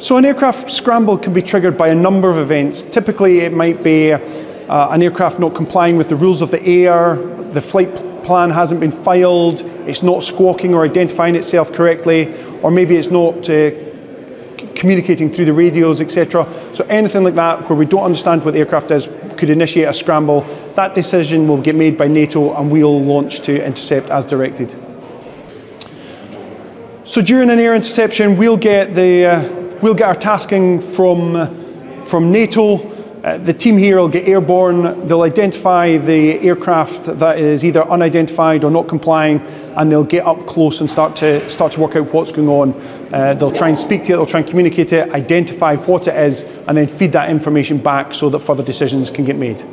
So an aircraft scramble can be triggered by a number of events. Typically it might be uh, an aircraft not complying with the rules of the air, the flight plan hasn't been filed, it's not squawking or identifying itself correctly, or maybe it's not uh, communicating through the radios, etc. So anything like that where we don't understand what the aircraft is could initiate a scramble. That decision will get made by NATO and we'll launch to intercept as directed. So during an air interception, we'll get the uh, we'll get our tasking from uh, from NATO. Uh, the team here will get airborne. They'll identify the aircraft that is either unidentified or not complying, and they'll get up close and start to start to work out what's going on. Uh, they'll try and speak to it. They'll try and communicate it, identify what it is, and then feed that information back so that further decisions can get made.